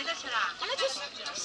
哪个去了？我们去。